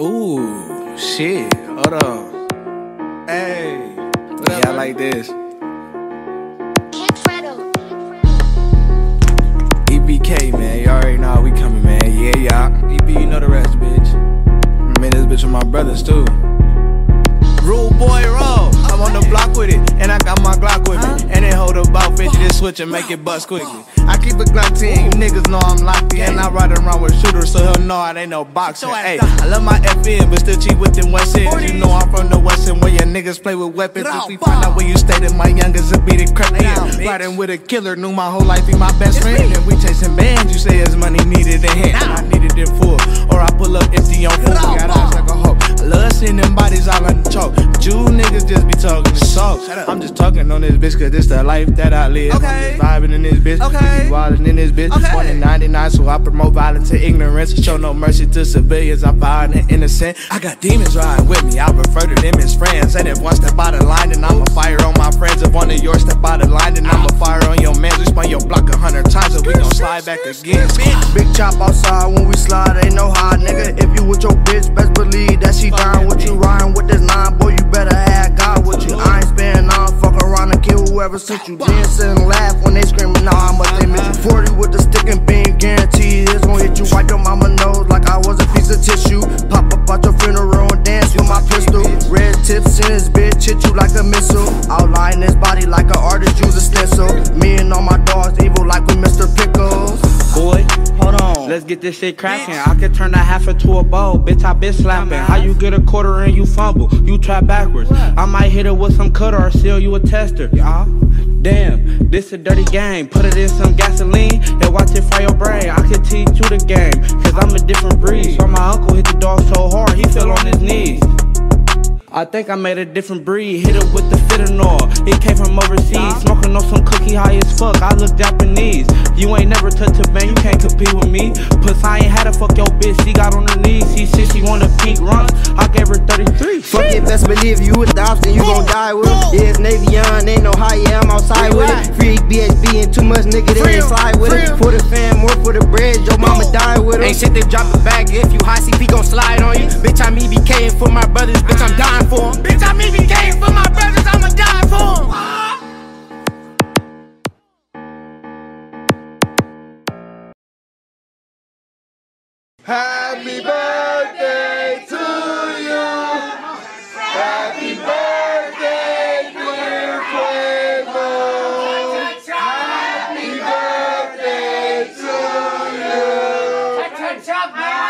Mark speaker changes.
Speaker 1: Ooh, shit. Hold on. Hey. Yeah, I like this.
Speaker 2: Kid
Speaker 1: EBK, man. You already know how we coming, man. Yeah, yeah. EP, you know the rest, bitch. I'm in this bitch with my brothers, too. 50, this switch and make it bust quickly. I keep a Glock 10, you niggas know I'm locked in. I ride around with shooters, so he'll know I ain't no boxer. Hey, I love my FN, but still cheap with them West Ends. You know I'm from the West End where your niggas play with weapons. If we find out where you stay, then my youngest will be the crept in. Riding with a killer, knew my whole life be my best friend. And we chasing bands, you say it's money needed in hand. I needed it full, or I pull up empty on full. Got eyes like a hoe. I love seeing them bodies all on niggas just be talking the talk. I'm just talking on this bitch, cause this the life that I live.
Speaker 3: Okay.
Speaker 1: I'm just vibing in this bitch.
Speaker 3: Okay.
Speaker 1: Wildin' in this bitch.
Speaker 3: Okay.
Speaker 1: Born in 99, so I promote violence to ignorance. Show no mercy to civilians. I'm firing the innocent. I got demons riding with me. I refer to them as friends. And if one step out of line, then I'ma fire on my friends. If one of yours step out of line, then I'ma fire on your mans. We spun your block a hundred times, so we gon' slide back again.
Speaker 3: Big chop outside when we slide, ain't no high, nigga. If you with your bitch, best believe that she down with you. Riding with whoever sent you. Dance and laugh when they screaming, how much they miss you. 40 with the stick and beam, guarantee it's gon' hit you. Wipe your mama nose like I was a piece of tissue. Pop up out your funeral and dance with my pistol. Red tips in his bitch, hit you like a missile. Outline his body like an artist use a stencil.
Speaker 4: Get this shit cracking. I could turn a half into a bow. Bitch, I been slapping. How you get a quarter and you fumble? You try backwards. I might hit it with some cutter or seal you a tester. Y'all. Damn, this a dirty game. Put it in some gasoline and watch it fry your brain. I could teach you the game, cause I'm a different breed. So my uncle hit the dog so hard, he fell on his knees. I think I made a different breed. Hit it with the fentanyl. It came from overseas. Smoking on some cookie high as fuck. I look Japanese. You ain't never touched a bang. You can't compete with me. Plus I ain't had to fuck your bitch. She got on her knees. She said she want a pink runs. I gave her 33.
Speaker 3: Fuck it, best believe you with the option, you gon' die with it. Yeah, it's Navy young, ain't no high, yeah, I'm outside with it. Free BHB and too much nigga, they ain't slide with it. For the fam, more for the bread, your mama died with it.
Speaker 5: Ain't shit, they drop a bag. If you high CP gon' slide on you. Bitch, I'm EBK for my brothers. Bitch, I'm dying for 'em. Bitch, I'm EBK for my brothers. I'ma die for 'em.
Speaker 1: Happy birthday. Good job, man!